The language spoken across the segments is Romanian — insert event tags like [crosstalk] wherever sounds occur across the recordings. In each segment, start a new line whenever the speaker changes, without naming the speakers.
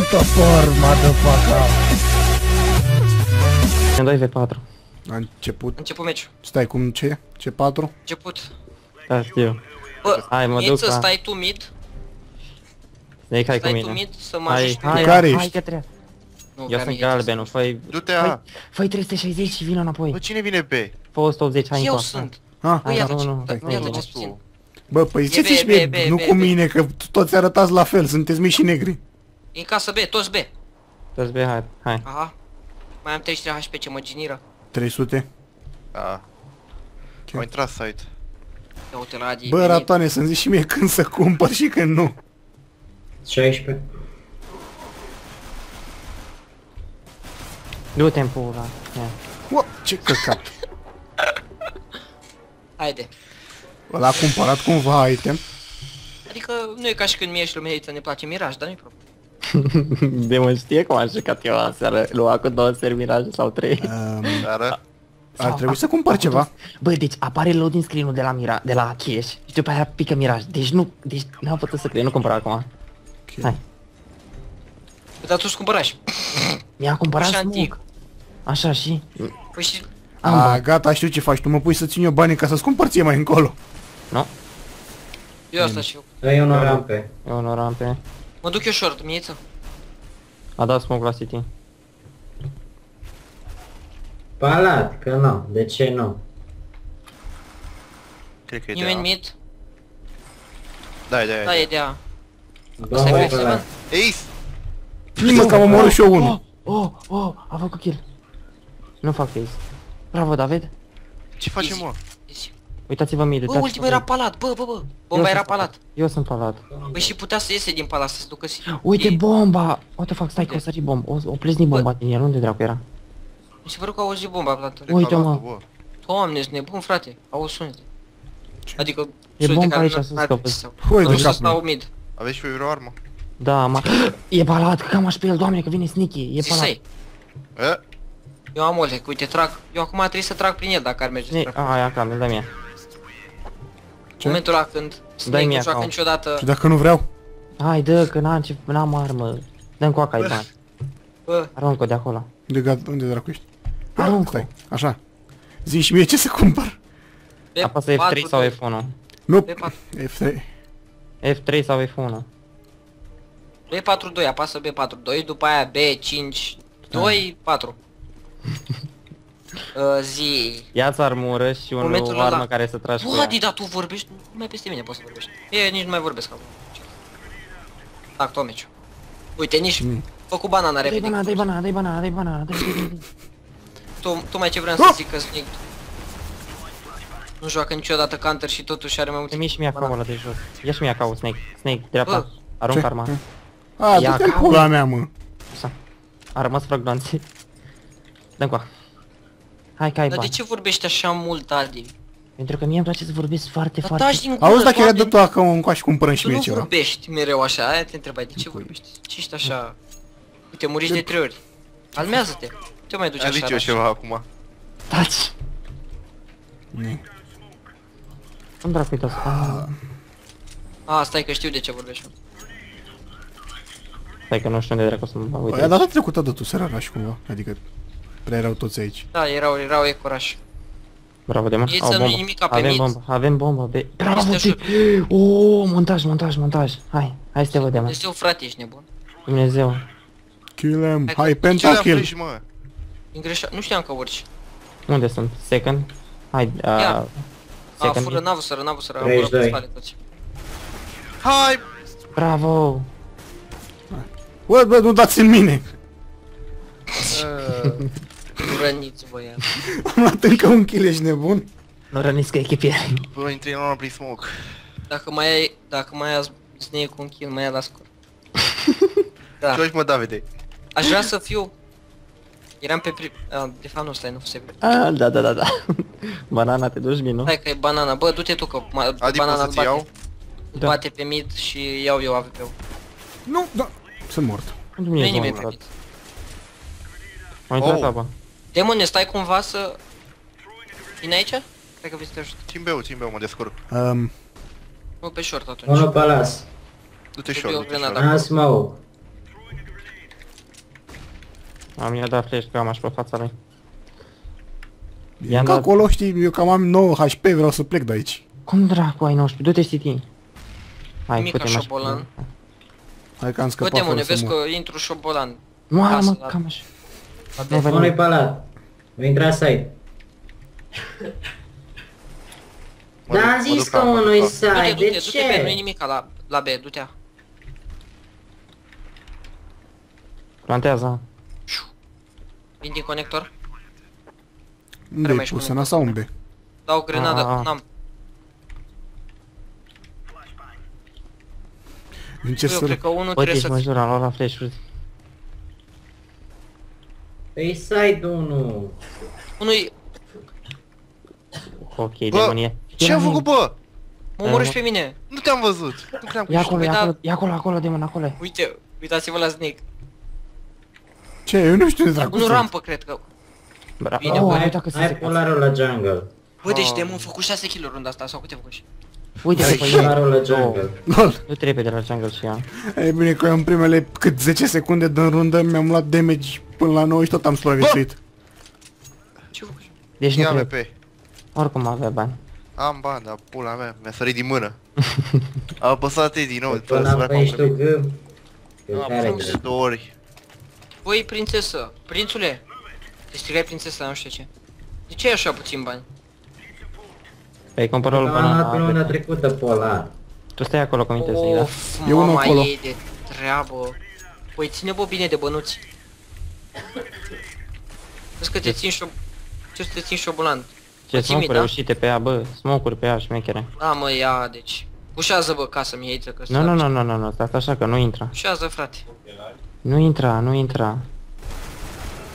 un topor, motherfucker.
În 2v4.
A început.
Început meciul.
Stai, cum ce? Ce 4?
Început.
Da, știu.
Bă,
Hai, mă duc
Miță,
la-
stai tu mid.
Snake, hai cu
Stai tu
mine.
mid să mă
Hai,
ajungi pe
hai,
Cu
mine.
care
hai
ești?
către...
Nu,
Eu
care
sunt
e?
galbenul, făi...
Du-te A.
Făi 360 și vină înapoi.
Bă, cine vine B?
Fă 180, hai
Eu
încoa.
sunt.
Ah,
Bă,
Hai,
iată
nu,
ce,
nu,
da,
nu,
iată
nu,
ce
nu.
țin.
bă, păi ziceți
B,
mie,
B,
nu
B,
cu
B.
mine, că toți arătați la fel, sunteți mici și negri.
E în casă B, toți B.
Toți bine, hai, hai.
Aha. Mai am 33 HP, ce mă giniră.
300.
A. Au intrat site.
Ia uite la Adi.
Bă,
venit.
ratoane, să-mi zici și mie când să cumpăr și când nu.
16.
Du-te în pula. Ia.
Ua, ce căcat.
Haide.
Ăla a cumpărat cumva item.
Adică nu e ca și când mie și lui Mehita ne place Miraj, dar nu-i problemă. [laughs]
De mă știe cum am jucat eu aseară. Lua cu două seri miraje sau trei.
Um,
Dară.
ar trebui să cumpăr ceva.
Bă, deci apare loading screen-ul de la Mira, de la Cash și după aia pică Miraj. Deci nu, deci n-am putut să cred, nu cumpăr acum.
Ok.
Hai.
Dar tu-ți cumpărași.
Mi-a cumpărat
Și
smoke.
antic.
Așa și...
Păi și...
Am
A,
bani.
gata, știu ce faci. Tu mă pui să țin eu banii ca să-ți cumpăr ție mai încolo.
Nu?
Eu asta și eu.
Dă-i unul rampe.
Eu un rampe.
Mă duc eu short, Miță.
A dat smoke la City.
Palat, că nu. De ce nu?
Cred că e de
Nimeni
A.
mid.
Da, e de A.
Da,
e
e de A.
Bă,
Asta e
mă,
pe
palat.
Seven.
de A. Ace!
Prima că am omorât și eu unul.
Oh, oh, oh, a făcut kill. Nu fac face. Bravo, David.
Ce facem,
Easy.
mă?
Easy.
Uitați-vă mie,
Bă, ultimul era palat, bă, bă, bă.
Eu
Bomba
sunt
era palat.
Eu sunt palat.
Păi și putea să iese din palat, să se ducă si...
Uite
E-
bomba! What the fuck, stai că o sări bomba. O, o plezni bomba din el, unde dracu era?
Mi se părut că auzi bomba plată.
Uite, mă.
Bă.
Doamne, ești nebun, frate. Auzi sunete. Adică
E
sunete
bomba
care
aici
nu-
sus,
n-ar
că
trebui
văd.
să stau.
Hoi
Nu
de
să
cap,
stau
mă.
mid.
Aveți și voi vreo armă?
Da, ma... [gasps] E palat, că am pe el, doamne, că vine sneaky. E palat.
Zisei.
E?
Eu am Olec, uite, trag. Eu acum trebuie să trag prin el dacă ar merge
Ne,
spre
a, ia cam, dă mie.
Ce?
Momentul ăla când Snake
mie
nu joacă
account.
niciodată.
Și dacă nu vreau?
Hai, dă, că n-am ce, n-am armă. Dă-mi coaca ai bani.
Bă,
Aruncă de acolo.
De gata, unde dracu ești?
Aruncă.
Stai, așa. Zi și mie ce să cumpăr.
pe
Apasă F3
patru,
sau
doi.
F1.
Nu,
Pe patru.
F3.
F3 sau F1.
B42, apasă B42, după aia B5, 2, 4. Uh, zi.
Ia-ți armură și un,
Momentul
o armă
ăla.
care să tragi cu
Bă,
ea.
Adi, da, tu vorbești, nu mai peste mine poți să vorbești. E, nici nu mai vorbesc acum. Ce? Tac, tot meciul. Uite, nici
Mm.
fă cu banana
Dai
repede.
banana, dai banana, dai banana, dai banana, dai, dai, dai.
Tu, tu mai ce vreau
Ah!
să zic că Snake nu joacă niciodată counter și totuși are mai multe
Dă-mi și mie acau ăla de jos. Ia și mie acau, Snake. Snake, dreapta.
Bă.
Arunc
Ce?
arma.
A,
Ia
du-te în
ca-
pula mea, mă.
Așa. A rămas fraglanții. Dă-mi coa. Hai că ai
Dar de
bani.
ce vorbești așa mult, Adi?
Pentru că mie îmi place să vorbesc foarte,
Dar
foarte...
taci din gură,
Auzi dacă era de
Doamne,
tu acum încoa și cumpărăm și
Tu
mie
nu
ceva.
vorbești mereu așa, aia te întrebai, de ce vorbești? Ce ești așa? Uite, muriți de trei ori. Almează-te. Te mai duci
Am
așa.
zis eu
raș.
ceva acum.
Taci!
Nu.
Cum dracu uitați? Ah,
A, stai că știu de ce vorbești. mă.
Stai că nu știu unde dracu să mă uit.
Aia data trecută de tu seara și cumva. Adică prea erau toți aici.
Da, erau, erau ecoraș.
Bravo de mă.
Mie
Au
să nu-i
bombă.
nimica pe
Avem
mid.
bombă, avem bombă. Be... Bravo,
Este
te... Oh, montaj, montaj, montaj. Hai, hai să te vedem.
Dumnezeu, frate, ești nebun.
Dumnezeu.
Kill em.
Hai,
Hai,
ce
Ce am
pentakill.
flash, mă?
Din greșea... Nu știam că urci.
Unde sunt? Second? Hai,
Ia.
uh,
A,
second.
fură, n-a avut sără, n-a avut sără. Am
32.
pe spate toți.
Hai!
Bravo!
Bă, bă, nu dați în mine. [laughs]
Uh, Răniți, băiat. [laughs]
Am luat încă un kill, ești nebun?
Nu răniți că echipieri.
Bă, intri în ăla prin smoke.
Dacă mai ai, dacă mai ai Snake cu un kill, mai ai la scor. [laughs] Da.
Ce faci, mă, Davide?
Aș vrea să fiu... Eram pe prim... A, de fapt nu, stai, nu fuse pe
Ah, da, da, da, da. [laughs] Banana, te duci bine, nu?
Stai că e banana, bă, du-te tu că ma,
Adi,
banana
poți
îl
să-ți iau?
bate,
Da.
bate pe mid și iau eu AVP-ul.
Nu, da. Sunt mort.
Nu
Nu e
e
nimeni
nimeni
pe mid.
Am intrat
Oh.
apa.
Demone, stai cumva să... Vine aici? Cred că vei să te ajut.
Țin B-ul, țin B-ul, mă descurc.
Um,
Nu, pe short atunci.
Unul palas.
Du-te
Trebuie
short,
o
du-te
grenadă.
short.
N-am smoke.
Am i-a dat flash cam așa pe fața lui.
E
I-am
ca
dat-
acolo, știi, eu cam am 9 HP, vreau să plec de aici.
Cum dracu ai 19? Du-te City. Hai,
Nimic
putem
așa,
așa.
bolan.
Hai că am
Bă,
scăpat
demone,
fără să
vezi
mor.
că intru șobolan.
Mamă,
Casă, da.
cam așa.
La
Nu
B.
vă-
Unui palat. Va intra site.
Mă
Dar
duc-
am
mă
zis
duc
că
la- mă duc
unui
la-
site,
Du-te,
de
du-te, du-te pe, nu-i
ce?
nimica la, la B, du-te.
Plantează.
Vin din conector.
Unde
mai
ai
ești
pus?
cu
În asa unde?
Dau grenadă,
Ah.
n-am.
Încerc
Eu
să...
cred că unul
Bă,
trebuie
ești
să...
măsura, am luat la flash-uri.
Pe site unul.
Unul
Ok,
Bă,
demonie.
Ce am făcut, bă?
mă omorâși pe mine.
Nu te-am văzut. Nu cream că
Ia
ești.
acolo, ia
Uita-
acolo, ia acolo, acolo, demon, acolo.
Uite, uitați-vă la Snake.
Ce? Eu nu știu de dracu
Unul
sunt.
rampă, cred că.
Bra
Bine,
oh,
bă,
ai
Hai,
dacă se
hai
seca.
polarul la jungle.
Bă, deci
Ah.
demon făcut 6 kill runda asta, sau câte făcut și?
Uite,
Hai,
după el.
Polarul la jungle.
Lol.
Nu trebuie de la jungle și ia.
E bine că eu în primele cât 10 secunde din rundă mi-am luat damage până la 9 și tot am supraviețuit.
Ce făcut?
Deci nu
Ia
trebuie.
pe.
Oricum avea bani.
Am bani, dar pula mea, mi-a sărit din mână. A apăsat ei din nou, fără
Până
să vrea
apăi și tu
cum
G.
Nu,
Că
am
tare
apăsat de
greu.
două ori.
Băi, prințesă, prințule. Te strigai prințesa, nu știu ce. De ce ai așa puțin bani?
Ai cumpărat
Am
lui
luat pe luna
banana.
trecută polar.
Tu stai acolo cu minte să-i da.
Of,
E unul
mama
acolo.
ei de treabă. Păi ține bă bine de bănuți. Vezi că te țin șob... Ce să te țin șobolan?
Ce
Mă ții mie,
smoke-uri
da?
reușite pe ea, bă. Smoke-uri pe ea, șmechere.
Da mă, ia, deci. Pușează bă casa mi aici că
Nu, nu, nu, nu, nu, nu, stați așa că nu intra.
Pușează frate.
Nu intra, nu intra.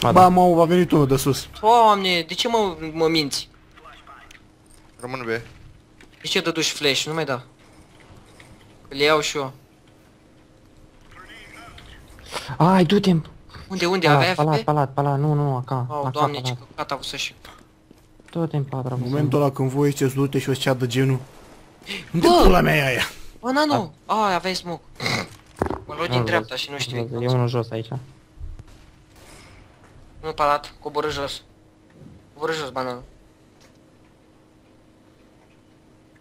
Ba,
Ba,
da.
mă, a venit unul de sus.
Doamne, de ce mă, mă minți?
Rămân be.
De ce dăduși flash? Nu mai da. Că le iau și eu.
Ai, du-te
Unde, unde? Aveai
Palat, palat,
FP?
palat, palat, nu, nu, acá.
Oh,
acá,
doamne, ce
palat.
căcat a avut să și.
Du-te în patru.
În momentul ăla când voi ziceți du-te și o să ceadă genul. Unde
Bă!
pula mea e aia?
Bă, nanu! Ai, aveai smoke. Mă luat din dreapta și nu știu.
E unul jos aici.
Nu palat, coboră jos. Coboră jos, banană.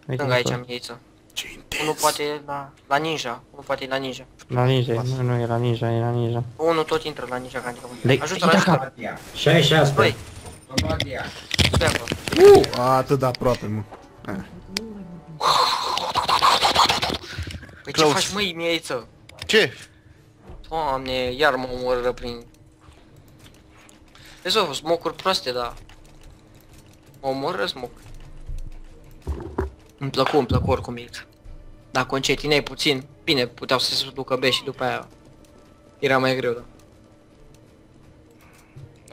Uite,
Lângă aici
acolo.
am ieiță.
Ce intens.
Unul poate e la, la ninja. Unul poate e la ninja.
La ninja, nu, nu, e la ninja, e la ninja.
Unul tot intră la ninja ca adică.
Le-
Ajută-l,
Ia
ajută-l.
66.
Băi, stai acolo.
Uh, atât de aproape, mă.
Păi ce
Close.
faci măi, mieiță?
Ce?
Doamne, iar mă omoră prin... Vezi, o, smoke-uri proaste, da. Mă omoră smoke. Îmi plăcu, îmi plăcu oricum mieiță. Dacă încetineai puțin, bine, puteau să se ducă B și după aia... Era mai greu, da.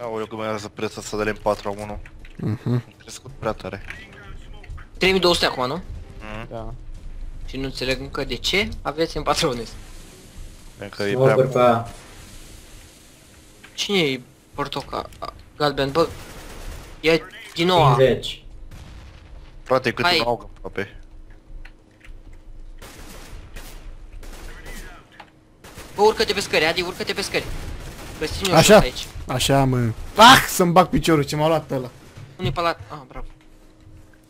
Aoleu, că mai să prețul să dăm 4 la 1.
Mhm.
A crescut prea tare.
3200 acum, nu?
Da.
Și nu înțeleg încă de ce aveți în patrones.
Pentru că e prea
Smoke-uri pe A.
Cine e portoca... a- galben, bă? E din nou A.
50.
Frate, cât
Hai.
un aug aproape.
Bă, urcă-te pe scări, Adi, urcă-te pe scări. Că țin eu
Așa.
jos aici.
Așa, mă. Ah, să-mi bag piciorul, ce m-a luat ăla.
Unul e pe la... Ah, bravo.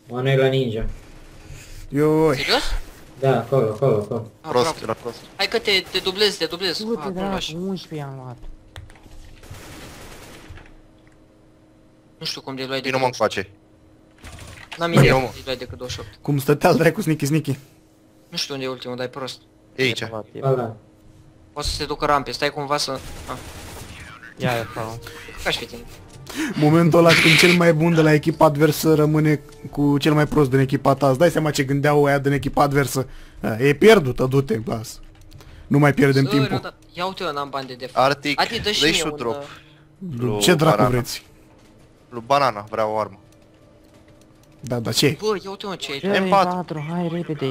Unul e la ninja.
Ioi.
Serios?
Da, acolo, acolo, acolo.
Ah,
Prost,
bravo.
era prost.
Hai că te, te dublezi, te dublezi.
Du-te,
Ah, nu
dracu,
lași.
11 am luat.
Nu știu cum de luai
Vino
decât
mă încoace.
28. N-am idee
Vino,
cum
mă.
de luai decât 28.
Cum stătea al dracu sneaky sneaky.
Nu știu unde e ultimul, dar e prost.
E aici.
Palat.
Poate să se ducă rampe, stai cumva să... Ah,
Ia, ia, frau.
ca și pe tine.
Momentul ăla când cel mai bun de la echipa adversă rămâne cu cel mai prost din echipa ta. Îți dai seama ce gândeau aia din echipa adversă. A, e pierdută, du-te, las. Nu mai pierdem
Săriu,
timpul.
da. Ia uite eu, n-am bani de def.
Arctic,
Adi, dă și
dă-i
mie
și
un...
drop.
uh,
Lui
Ce dracu
Banana.
vreți?
Lui Banana, vreau o armă.
Da, da, ce?
Bă, ia uite mă ce ai.
Ce,
M4.
4, hai repede.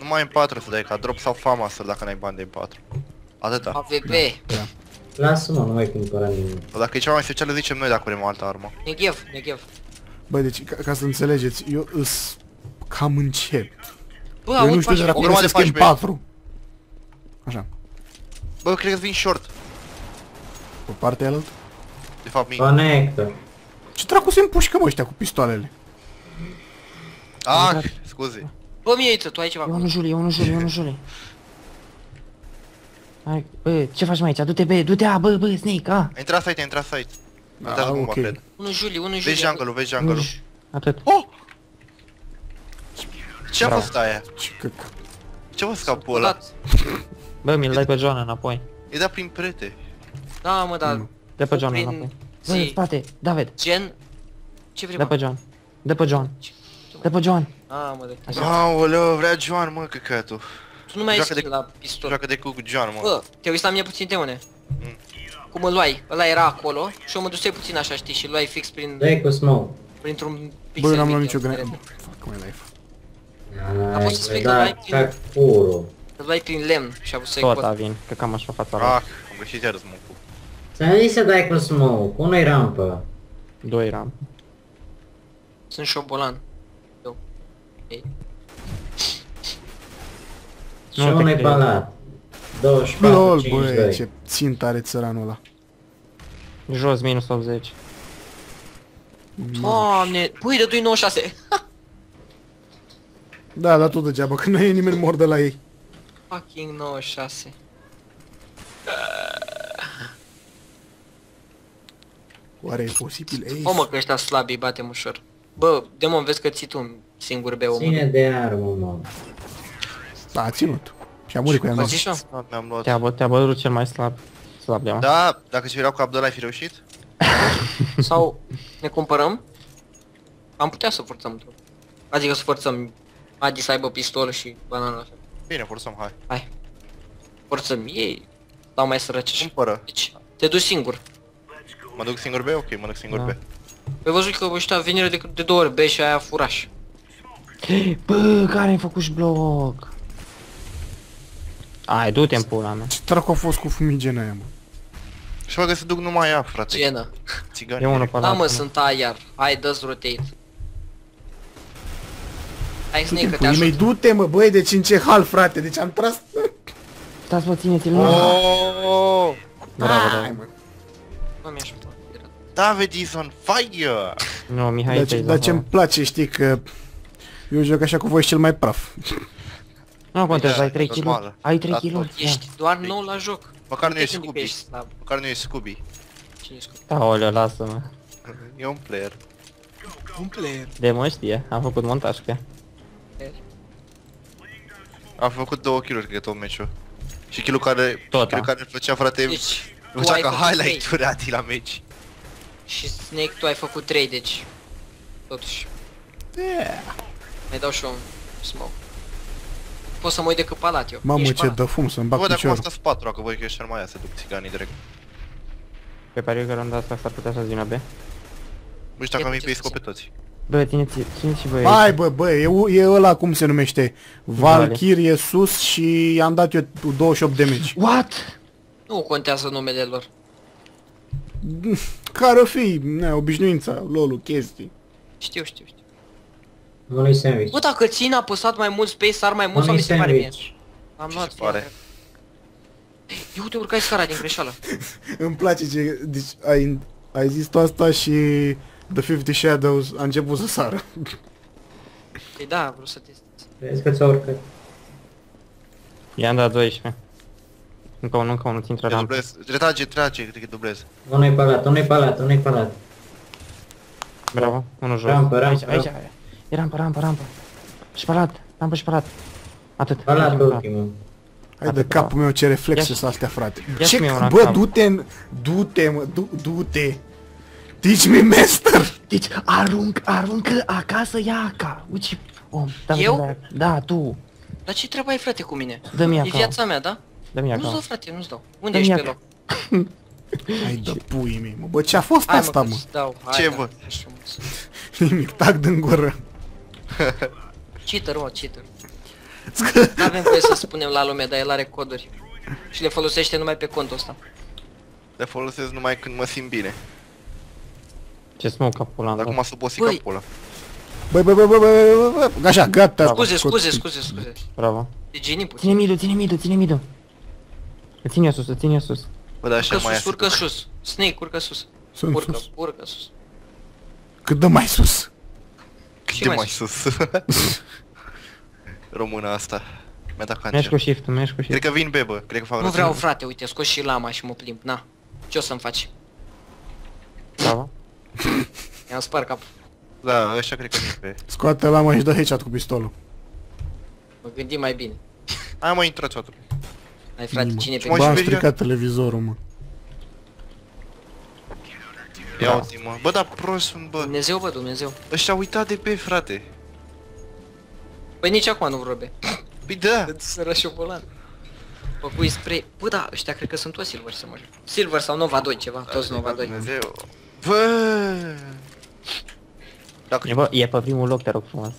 Nu mai M4 să dai ca drop sau Famasă dacă n-ai bani de M4. Atâta.
AVP,
Lasă-mă, nu mai cumpăra nimic.
Dar dacă e ceva mai special, zicem noi dacă vrem o altă armă.
Negev, Negev.
Băi, deci, ca, ca să înțelegeți, eu îs cam încet.
Bă,
eu
aud
nu știu de
pași.
la
O
cum
grămadă
să
de
schimb
pași,
4. Așa,
Bă, cred că vin short.
pe partea aia altă.
De fapt, mii.
Conector.
Ce dracu se împușcă mă ăștia cu pistoalele?
Ah, scuze.
Bă, mie uite, tu ai ceva
E
acolo.
unul Juli, e unul Juli, e unul Juli. Hai, bă, ce faci mai aici? Du-te, bă, du-te, a, bă, bă, Snake, a.
A intrat site, a intrat site.
Ah,
Uitați cum
ok.
cred.
Unul Juli, unul Juli.
Vezi jungle-ul, vezi jungle-ul.
Uși, Atât.
Oh! Ce a
Bravo.
fost aia?
Ce căc.
Ce mă scapul
Da,
ăla?
Bă, mi-l dai pe John înapoi.
E dat prin perete.
Da, mă, da.
Dă pe John
Prin
înapoi. Bă,
zi.
în spate, David,
Gen... Ce vrei,
dă pe
mă?
John. Dă pe John. Dă pe John.
Ah, mă, de...
Aoleu, vrea John, mă, căcatul.
Tu nu mai ai
Joacă de-
skill la pistol.
Joacă de cu John, mă.
Bă, te uiți la mine puțin, Teone.
Mm.
Cum îl luai? Ăla era acolo și eu mă duceai puțin așa, știi, și îl luai fix prin...
Dai cu smoke.
printr-un pixel
Bă, n-am luat
mic,
nicio
în
grenadă.
perete.
Fuck my life.
A fost să spui că
da,
n-ai prin-
fac purul.
Îl luai prin lemn și a vrut să-i
Tot
cot.
avin, că cam așa fața lui.
Ah, am greșit iar smoke
Ți-am zis să dai cu smoke. Unul-i rampă.
Doi eram.
Sunt șobolan. Eu. Ei.
Și
Nu te
unul-i
cred.
palat. 24,
LOL,
5,
băi,
2.
ce țintă are țăranul ăla.
Jos, minus 80.
Doamne, pui de 296. [laughs]
Da, dar tot degeaba, că nu e nimeni mor de la ei.
Fucking 96.
Oare e posibil? Ei,
O mă, că ăștia slabi îi batem ușor. Bă, demon, vezi că ții tu un singur be omul.
Ține de armă, mă.
da, a ținut. Și a murit cu ea.
Mă
mă.
zici tu?
Da, mi-am luat.
Te-a bătut, te-a bătut cel mai slab. Slab de
Da, dacă ți erau cu Abdul ai fi reușit? [laughs]
Sau ne cumpărăm? Am putea să forțăm tu. Adică să forțăm Adi să aibă pistol și banana așa.
Bine, forțăm, hai.
Hai. Forțăm ei. Dau mai sărăci.
Cumpără.
Deci, te duci singur.
Mă duc singur B? Ok, mă duc singur
Da.
B.
Ai văzut că ăștia venire de, de două ori, B și aia furaș.
Bă, care ai făcut și bloc? Ai, du-te în pula mea.
Ce dracu a fost cu fumigena aia, mă?
Și mă că se duc numai ea, frate.
Genă.
Țigani.
E unul pe
Da
la
mă, sunt aia. Hai, dă rotate. Hai, Snake, că te
Păi mei,
ajut.
du-te, mă, băi, deci în ce hal, frate? Deci am tras...
Stați bă, țineți-l.
Oh,
Bravo,
Hai,
da.
mă.
Bă, mi-aș putea.
David is on fire!
Nu, Mihai,
Dar
te-ai
ce, dar ce-mi
zahărat.
place, știi, că... Eu joc așa cu voi cel mai praf.
Nu contează,
Da,
ai 3
normală.
kg. Ai 3
Da,
kg.
Ești doar nou la joc.
Măcar nu
Uite
e
când
Scooby.
ești slab.
Măcar nu e Scooby.
Cine e Scooby?
Da, oleo, lasă-mă.
E un player. Un player.
De mă știe, am făcut montaj cu ea.
Am făcut două kill-uri, cred, tot meciul. Și kill-ul care,
Tot,
kill
da.
care îmi plăcea, frate,
Deci, tu
făcea
ai
ca
făcut
highlight-uri Adi la meci.
Și Snake, tu ai făcut 3, deci... Totuși. Mai dau și eu un smoke. Pot să mă uit decât palat eu.
Mamă,
Ești
ce
palat.
dă fum să-mi bag
Bă, dacă
piciorul.
asta spatru, că voi că ești armaia să duc țiganii direct.
Pe pariu că ronda asta s-ar putea să vină B.
Nu știu dacă
E
am pe
puțin
isco pe toți.
Bă, țineți, țineți și voi
Hai,
aici.
bă, bă, e, u- e ăla cum se numește. Valkyrie sus și i-am dat eu 28 de meci.
What?
Nu contează numele lor.
Care o fi, ne, obișnuința, lolul, chestii.
Știu, știu, știu.
Unui sandwich.
Bă, dacă țin apăsat mai mult space, ar mai mult sau
Unui
mi se pare mie?
sandwich.
Am
Ce
luat.
se pare?
Eu uite, urcai scara din greșeală. [laughs]
Îmi place ce, deci ai, ai zis tu asta și The Fifty Shadows a început să sară.
Păi da, vreau să testez.
Vezi că ți-a urcat.
I-am dat 12. Încă unul, încă unul, ți intră
Te
rampă.
dublez. Retrage, retrage, cred că dublez.
Unui palat, unui palat, unui palat.
Bravo, unul jos.
Rampă,
aici,
rampă,
aici,
rampă.
e rampă, rampă, rampă. Șpalat, rampă, șpalat. Atât.
Palat
Aici, bravo.
ultimul.
Hai de
Atât,
capul meu ce reflexe
Ia-
sunt astea, frate.
ia
Ce,
și mie una
bă,
cap.
du-te, în- du-te, mă, du- du-te. Teach me, master!
Deci arunc, aruncă acasă iaca. Uite ce om. Da,
Eu?
Da, da, tu.
Dar ce treabă ai, frate, cu mine?
Dă-mi
E
iaca.
viața mea, da?
Dă-mi
Nu-ți dau,
iaca.
frate, nu-ți dau. Unde
Dă-mi
ești pe
iaca.
loc?
Hai de puii mei, mă. Bă, ce-a fost
Hai,
asta,
mă,
mă?
că-ți dau. Hai,
Ce,
da,
bă?
ești frumos. [laughs]
Nimic, tac din gură.
Cheater, mă, cheater. [laughs] N-avem voie să spunem la lume, dar el are coduri. Și le folosește numai pe contul ăsta.
Le folosesc numai când mă simt bine.
Ce smoke capul am
Dar
dat.
acum s-o bosi
Băi.
capul ăla.
Băi, băi, băi, băi, băi, băi, băi, așa, gata.
Scuze,
scot-
scuze, scuze, scuze.
Bravo.
E genii puțin.
Ține midul, ține midul, ține midul. Îl țin eu sus, îl țin eu sus.
Bă, dar așa
Urcă
mai
sus, urcă sus. Snake, urcă sus.
Sunt
Urcă,
sus.
urcă sus.
Cât de mai sus?
Și
De
mai
mai
sus.
sus. [laughs] Româna asta. Mi-a dat
Mergi cu
cancer.
shift mergi cu
Cred
shift.
că vin B, bă. Cred că fac
Nu
rost.
vreau, frate, uite, scos și lama și mă plimb, na. Ce o să-mi faci?
Bravo. [laughs]
I-am spart capul.
Da, ăștia cred că vin B.
Scoate lama și dă headshot cu pistolul.
Mă gândim mai bine.
Hai mă, intră totul.
Hai frate,
Mă.
cine pe
Mă,
Bă, am
și
stricat televizorul, mă.
Ia uite mă. Bă, dar prost sunt, bă.
Dumnezeu, bă, Dumnezeu.
Ăștia au uitat de B, frate.
Păi nici acum nu vorbe.
Păi da. [laughs]
Să rășobolan. Făcui spre... Bă, da, ăștia cred că sunt toți Silver să mă joc. Silver sau Nova 2 ceva, toți Nova 2.
Dumnezeu. Bă. Dacă
E, bă, e pe primul loc, te rog frumos.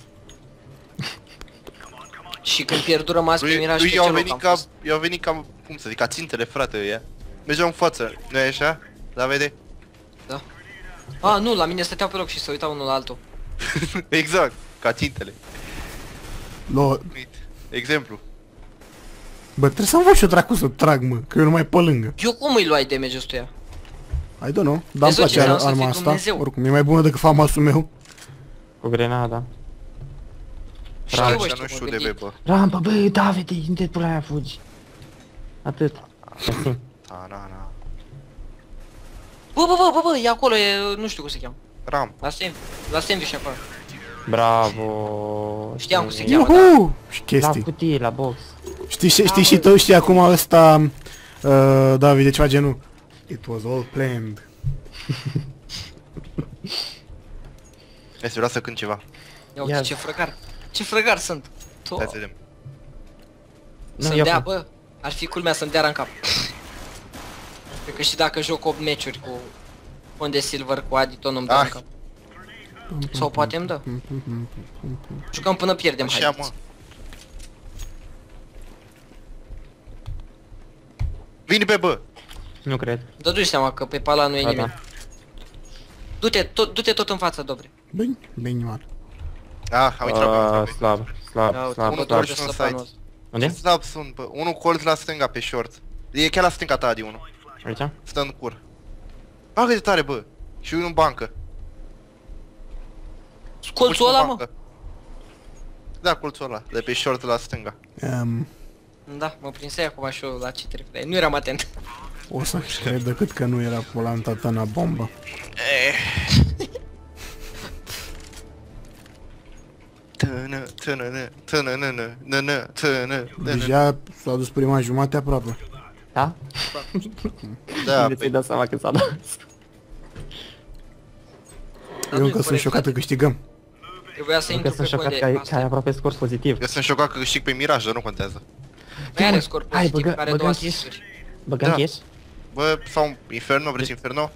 Și când pierd rămas pe
lui,
Miraj
lui
pe
i-au
ce loc
venit
am
ca,
fost?
i-au venit ca, cum să zic, ca țintele, frate, ăia. Mergeau în față, nu e așa? Da, vede?
A, nu, la mine stăteau pe loc și se uitau unul la altul. [laughs]
exact, ca țintele.
Lo...
Uite, exemplu.
Bă, trebuie să învăț și eu dracu să trag, mă, că eu nu mai pe lângă.
Eu cum îi luai damage ăstuia?
I don't know, dar îmi
Vezi,
place
ce
ar-
înseamnă să
arma
fii
asta.
Dumnezeu.
Oricum, e mai bună decât famasul meu.
Cu grenada.
Știu,
Ăștia
bă,
nu
știu,
știu
mă
de
gândit.
B, bă.
Rampă, bă, Davide, unde pula aia fugi? Atât. Mersi. [laughs]
Da, na, na.
Bă, bă, bă, bă, bă, e acolo, e, nu știu cum se cheamă.
Ram.
La Sam, la sandwich acolo.
Bravo.
Știam cum se
E-
cheamă.
Uhu! Și
La
chestii.
cutie, la box.
Știi, știi, știi și tu, știi acum ăsta, uh, David, ceva genul. It was all planned.
Este vreau să cânt ceva.
Ia uite
Ia.
ce frăgar. Ce frăgar sunt. To
Hai să vedem.
Nu,
să-mi
eu
dea,
fac.
bă, ar fi culmea să-mi dea în cap. Cred că și dacă joc 8 meciuri cu fond de silver cu Adi, tot nu-mi dă
Ah.
în cap. Sau poate îmi dă. Jucăm până pierdem,
Așa, mă.
haideți.
Vine pe bă.
Nu cred.
Dă-du-i seama că pe pala nu e
Ba,
nimeni.
da.
Du-te tot, du-te tot în față, dobre.
Bine, bine, man.
Ah, am intrat
Ah,
pe
slab, slab,
Ia uite,
slab,
unul
slab.
slab.
doar de
slab.
slăpanul ăsta.
Unde?
Slab sunt, bă. Unul colț la stânga pe short. E chiar la stânga ta, Adi, unul.
Aici?
Stă în cur. Bagă de tare, bă. Și unul în bancă.
Colțul ăla,
În
mă?
bancă. Da, colțul ăla, de pe short la stânga.
Um,
Da, mă prinsei acum și eu la ce trebuie. Nu eram atent.
o să cred decât că nu era plantată în bombă.
Tână, tână, tână, tână, tână, tână, tână.
Deja s-a dus prima jumate aproape.
Da?
Da,
Unde ți-ai
păi,
dat seama că s-a dat?
Eu
Dar nu-i
încă sunt
corect,
șocat că
frate.
câștigăm.
Trebuia să
Încă
intru
sunt
pe
șocat
cont
că ai,
de
că ai
asta.
aproape scor pozitiv.
eu sunt șocat că câștig pe Miraj, dar nu contează.
Mai are scor
Hai,
pozitiv,
băgă-
care
băgăm
două
chis.
asisturi.
Băgăm
Da.
cash?
Bă, sau Inferno, vreți Inferno?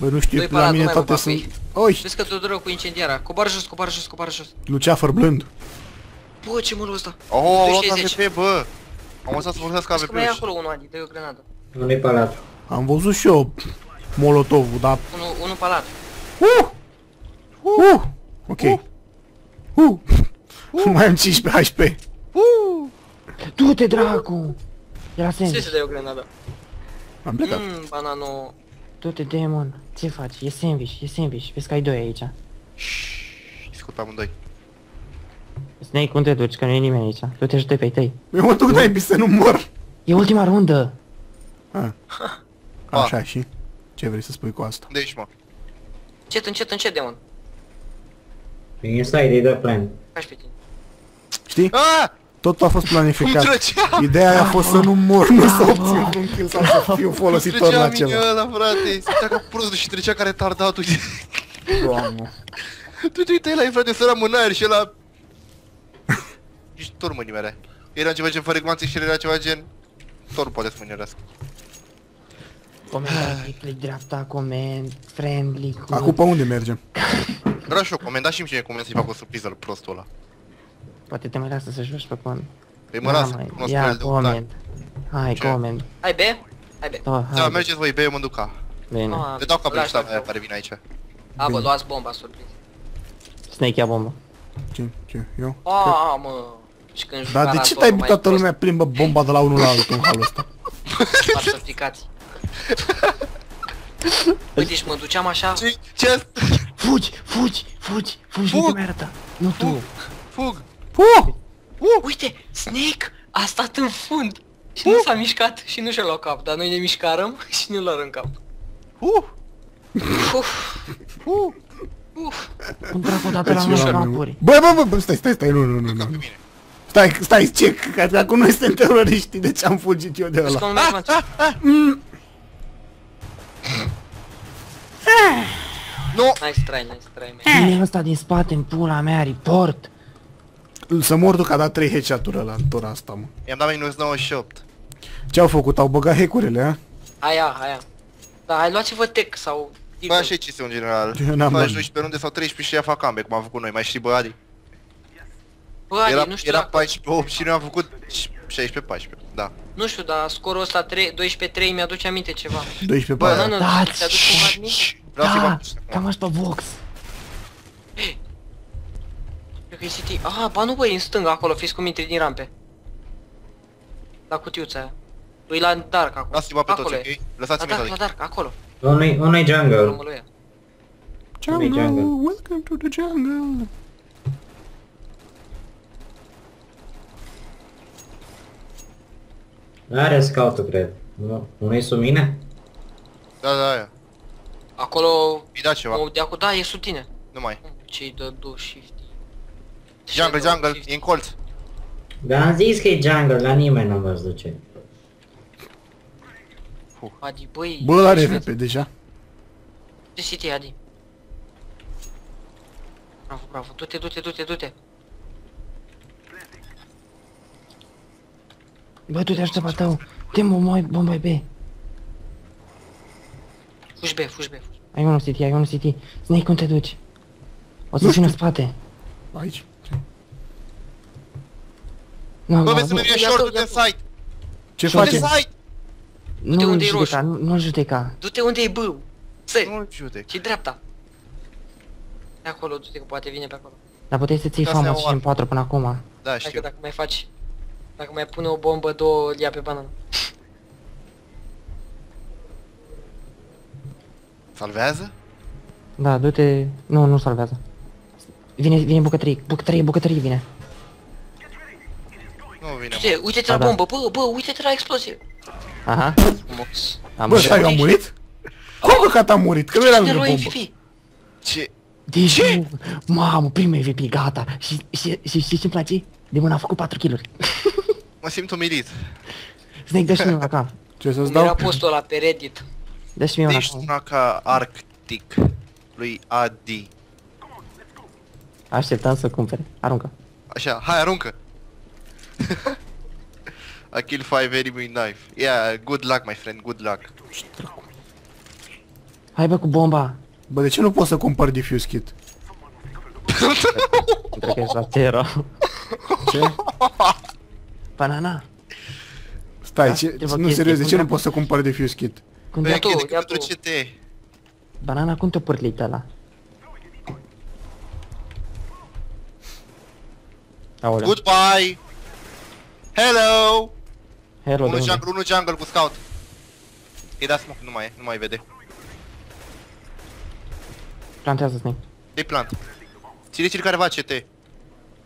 Bă, nu știu,
Doi
la
palat,
mine
nu mai
toate
mă
sunt...
bag
Oi,
Vezi că te dură cu incendiara. Coboară jos, coboară jos, coboară jos.
Luceafăr blând.
Bă, ce mult ăsta.
Oh, au luat
260.
AVP, bă! Am lăsat să folosească
Vezi că mai e
AVP-ul.
acolo unul, Adi, dă-i o grenadă.
Nu-i palat.
Am văzut și eu molotovul, dar...
Unul, unul palat.
Uh! Uh! Ok. Uh! Mai am 15 HP.
Du-te, dracu! E la
Ce
sandwich.
să dai o grenadă?
Am plecat.
Mmm, banano.
Du-te, demon. Ce faci? E sandwich, e sandwich. Vezi că ai doi aici.
Discut pe amândoi.
Snake, unde te duci? Că nu e nimeni aici. Du-te și pe ai tăi.
Eu mă duc de să nu mor.
E ultima rundă.
Ah. Așa și? Ce vrei să spui cu asta?
De aici, mă.
Încet, încet, încet, demon.
Inside e the plan.
Cași pe tine.
Știi?
Ah!
Totul a fost
Cum
planificat.
trecea?
Ideea aia a fost să nu mor, nu să obțin un kill sau să fiu folositor
Trecea
la
mine
ceva.
ăla, frate. Stătea ca prostul și trecea care retardatul.
Doamne.
Tu te uitai la el, frate, sărea în aer și ăla... Ești tor mă nimere. Era ceva gen fără reclamații și era ceva gen... Tor poate să mă nimerească.
Coment, click dreapta, coment, friendly, cu...
Acum pe unde mergem?
Vreau și eu, comenta și-mi cine comenta să-i fac o surpriză la prostul ăla.
Poate te mai lasă să joci pe cont.
Păi mă
Da,
lasă,
mai-
cunosc
Ia
el de un
coment. Hai,
Ce?
coment.
Hai, B? Hai, B.
Da,
Da,
hai.
mergeți voi, bei, eu mă duc ca.
Bine.
Ah,
Le dau capul
lași,
ăsta
lași,
care vine aici.
A, bă, luați bomba, surpriză.
Snake ia bombă.
Ce? Ce? Eu?
A, mă. Și când
Dar de ce tai toată lumea plimbă bomba de la unul la altul în halul ăsta?
Falsificați. Bă, deci mă duceam așa,
Ce? Ce?
Fugi, fugi, fugi, fugi
Fug!
de merda. Nu tu.
Fug!
Puh!
uite, Snake a stat în fund și nu s-a mișcat și nu și-a luat cap, dar noi ne mișcarăm [laughs] și ne luăm în cap.
Uh!
Uf,
Uh!
uf.
Un dracu dată la
Deci
noi
eu am-
capuri.
Bă, bă, bă, bă, stai, stai, stai, nu, nu, nu, nu. Stai, stai, ce, că acum noi suntem teroriști, de ce am fugit eu de
Vezi că
ăla?
nu mergi, mă?
Nu!
Nice try, nice try, man.
Cine e ăsta din spate în pula mea, report?
Să mor că a dat 3 headshot-uri la tura asta, mă.
I-am dat minus 98.
Ce au făcut? Au băgat hack-urile, a?
Aia, aia. Da, hai luați-vă tech sau...
Bă, așa e ce în general.
Eu n-am
Faci
bani.
12 runde sau 13 și ea fac comeback, cum am făcut noi, mai știi bă, Adi?
Bă, Adi,
Era,
nu știu
era
dacă...
14 8 și noi am făcut 16-14, da.
Nu știu, dar scorul ăsta 3, 12-3 mi-aduce aminte ceva.
12
Bă,
pe
Bă,
aia.
nu, nu,
Da,
ți-aduce ceva admin?
Vreau să-i
Da,
fac
cam așa pe Vox.
Cred că e City. Ah, ba nu bă, e în stânga acolo, fiți cum intri din rampe. La cutiuța aia. E la Dark acolo.
Lasă-i bă pe toți,
Acolo
ok?
e. La
Lăsați-mi
Dark, la
să
Dark, acolo.
Unui, unui jungle.
Rămâl ea.
Jungle,
jungle.
welcome to the jungle.
Are scout cred. Nu, unui sub mine?
Da, da, aia.
Acolo...
Mi da ceva.
o, De acolo, da, e sub tine.
Nu mai.
Ce-i dă do shift.
Jungle, jungle, e în colț.
Dar am zis că e jungle, la nimeni nu mă duce.
Adi, băi...
Bă, are
ești
repede deja.
Ce City, Adi? Bravo, bravo, du-te, du-te, du-te, du-te.
Bă, tu te ajută pe tău. Te mă, mai bomba B.
Fugi B, fugi B, fugi.
Ai unul City, ai unul City. Snake, cum te duci? O să fii în spate.
Aici.
Nu,
Bă,
nu,
vezi să
nu,
merg
ia
short
tu,
de
ia tu.
site.
Ce
Ce
De
face?
site!
nu,
unde e
judeca,
roșu.
nu, nu judeca.
Du-te unde e B. Sări.
Nu judec.
Ce dreapta. De acolo, du-te că poate vine pe acolo.
Dar puteai să ții
Asta
fama
e o
și în 4 până acum.
Da,
Hai că
știu.
dacă mai faci... Dacă mai pune o bombă, două, îl ia pe banană.
Salvează?
Da, du-te... Nu, nu salvează. Vine, vine bucătărie, bucătărie, bucătărie vine.
Nu vine,
Uite,
mă.
uite-te la
Da, da.
bombă, bă, bă, uite-te la explozie.
Aha,
Frumos.
am
Bă,
murit.
stai, eu am murit? Cum că a murit? Că nu era lângă
Eroi
bombă.
MVP.
Ce?
Deci, nu, mamă, primul MVP, gata. Și, și, și știi ce-mi place? De mână a făcut 4 kill-uri.
Mă simt umilit.
Snake, dă și mie una ca.
Ce să-ți
Cum era
dau?
postul ăla pe Reddit.
Dă și mie una
Ești
ca.
una ca Arctic lui Adi.
Așteptam să cumpere. Aruncă.
Așa, hai aruncă. [laughs] I kill five enemy with knife. Yeah, good luck my friend, good luck.
Hai bă cu bomba.
Bă, de ce nu pot să cumpăr diffuse kit? [laughs]
Cred că ești la zero.
Ce?
Banana.
Stai,
Da,
ce,
câteva
nu
chestii,
serios, de
cum
ce nu
dracu?
pot să cumpăr diffuse kit?
Cum
Băi,
te...
tu,
ok,
ia
decât pentru
tu.
CT.
Banana, cum te-a părtlit ăla? Aoleu.
Goodbye! Hello!
Hero de
Unul
unde?
jungle, unul jungle cu scout. Îi da smoke, nu mai e, nu mai vede.
Plantează Snake.
Îi plant. Ține-ți-l careva CT.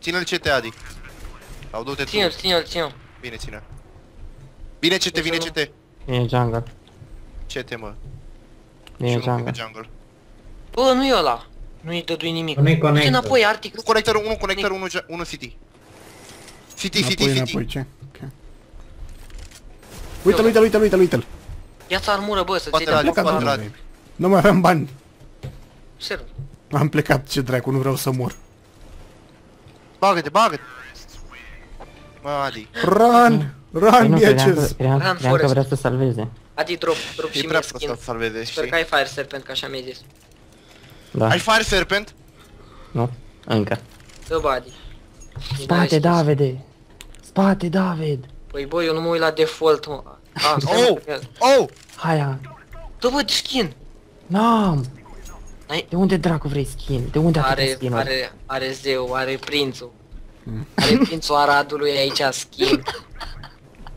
Ține-l CT, Adi. Sau du-te tu.
Ține-l, ține-l, ține-l.
Bine, ține. Vine CT, vine CT.
E jungle.
CT, mă.
E
Și unul
jungle.
pe jungle.
Bă, nu e ăla. Nu-i dădui nimic.
Nu-i
Du-te
connector.
înapoi, Arctic.
Unul conector, unul conector, unul, ju- unul city. City, city,
Înapoi,
city.
înapoi, ce? Ok. Uite-l, uite-l, uite-l, uite-l, uite-l.
Ia-ți armură, bă, să-ți
Poate
iei
la-
de
Plecat,
Quadrat.
domnule. Nu mai aveam bani.
Serios.
Am plecat, ce dracu, nu vreau să mor.
Bagă-te, bagă-te. Mă, Adi.
Run!
Păi
Run,
nu, credeam că,
bitches!
credeam,
Run,
credeam că
Forest.
vrea să salveze.
Adi, drop, drop
E
și
prea
mie
prost
skin.
să salveze,
Sper
știi?
că ai Fire Serpent, că așa mi-ai zis.
Da,
Ai Fire Serpent?
nu? Încă.
Dă, bă, Adi.
Spate, Davide! Spate, David!
Păi, bă, eu nu mă uit la default, mă. A, [laughs] stai,
Oh!
mă,
Oh!
Hai, ia.
Dă, bă, skin.
N-am!
Ai-
De unde dracu vrei skin? De unde atâtea
Are,
skin-uri?
are, are zeu, are prințul. Are [laughs] prințul Aradului aici skin.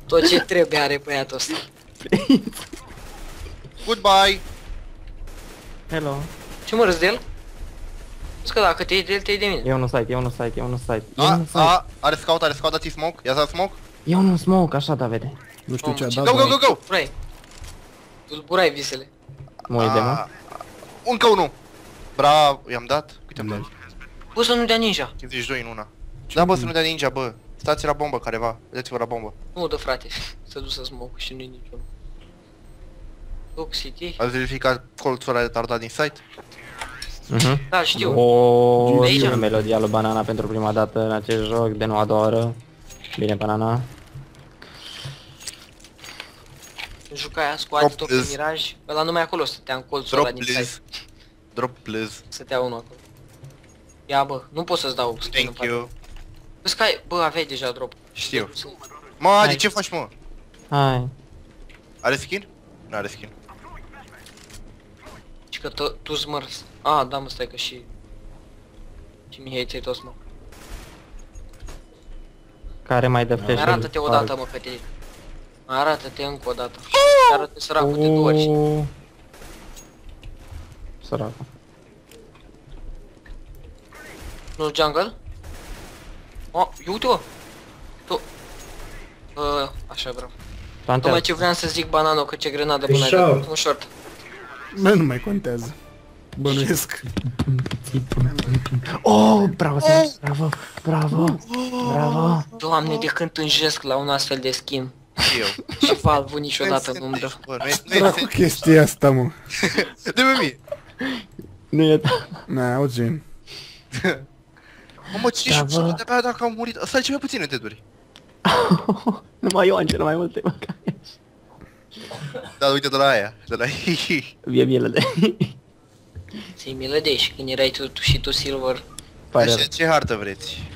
Tot ce trebuie are băiatul ăsta.
Goodbye!
Hello.
Ce mă râzi de el? Zic că dacă te iei de el, te iei de mine.
E unul site, e unul site, e unul site. E
A,
unul site.
a, are scout, are scout, dați smoke. Ia să smoke.
E unul smoke, așa, Davide.
Nu știu ce a
Mamă,
dat,
Go, go,
dar-
go, go!
Burai. Tulburai visele.
Mă uit de mă.
A, Încă unul. Bravo, i-am dat. Câte am dat?
Bă, să nu dea ninja.
52 în una. Da, bă, să nu dea ninja, bă. Stați la bombă careva. Vedeți-vă la bombă.
Nu, dă frate. [laughs] Să duc să smoke și nu-i niciun. Duc City.
Ați verificat colțul ăla retardat din site?
Mhm.
Da, știu.
O,
Aici?
și melodia lui Banana pentru prima dată în acest joc, de nu a doua oră. Bine, Banana.
Juca aia squad
Drop
tot
please.
pe Miraj. Ăla numai acolo stătea în colțul ăla
Drop,
din
please.
site.
Drop, please.
Stătea unul acolo. Ia bă, nu pot să-ți dau skin în
Thank
partea.
you.
Bă, Sky, bă, aveai deja drop.
Știu. Mă, Adi,
Hai.
ce faci, mă?
Hai.
Are skin? Nu are skin.
Și că tu- tu smărs. A, da mă, stai că și... Și Mihai ți-ai tot mă.
Care mai dă
Mai
flash
arată-te odată, mă, că te... Mai arată-te încă o dată. Arată săracul de două ori.
Oh. Săracul.
Nu jungle? O, ia uite-o! Tu... Uh, așa vreau.
Plantează.
Tocmai ce vreau să zic banano, că ce grenadă bună ai
Short.
dat. Un short.
Bă, nu mai contează. Bănuiesc.
Oh, bravo, Sam, bravo, bravo, bravo.
Doamne, de când tânjesc la un astfel de skin.
Eu.
Și Valve niciodată nu-mi dă.
Bă, nu e, nu e
Dracu chestia asta, mă.
De pe mie.
Nu e ta.
Na, auzi.
Mă, mă, 58
Bravo.
de abia dacă am murit. Asta e cel mai puține deduri. [laughs]
Numai eu am cel mai multe măcare.
Da, uite de la aia. De la hihi. [laughs]
Vie milă de...
Ți-i milă de și când erai tu, tu și tu silver.
Pare
Așa, ce hartă vreți?